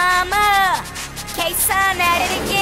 mama. K-Sun at it again.